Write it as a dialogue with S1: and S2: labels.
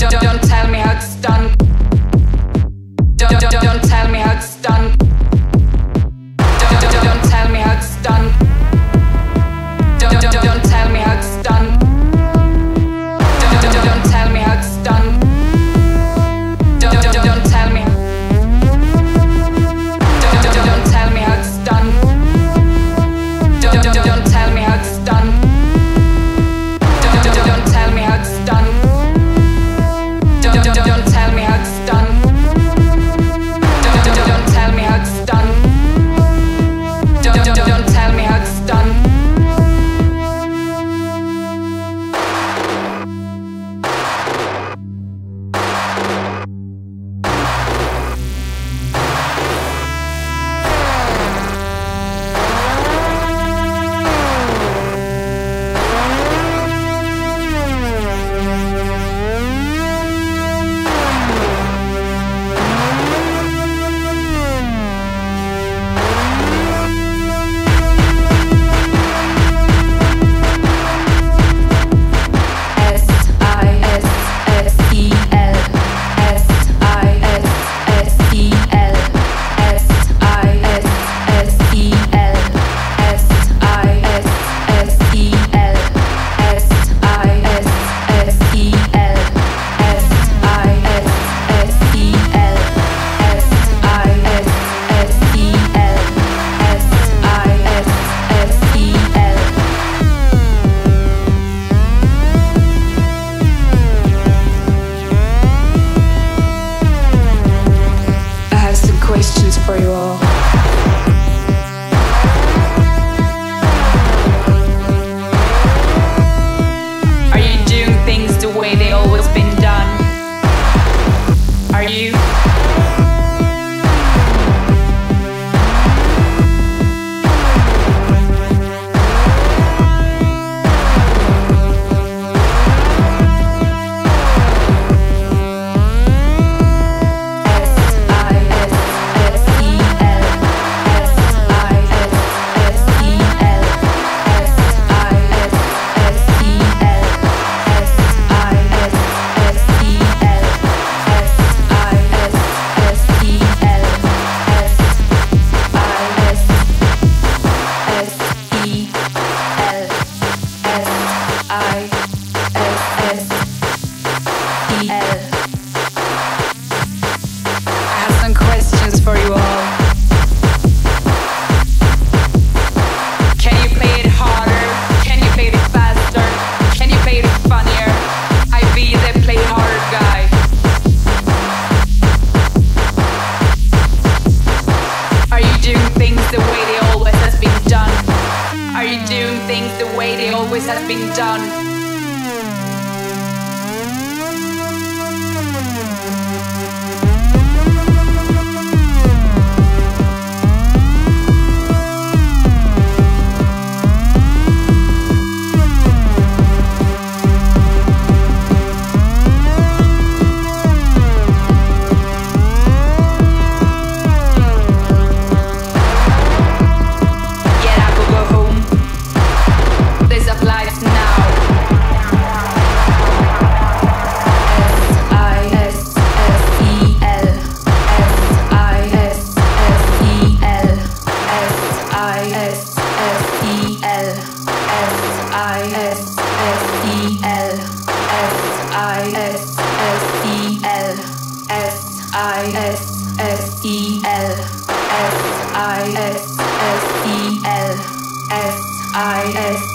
S1: don't, don't. are you? the way they always have been done.
S2: L S I S S E L S I S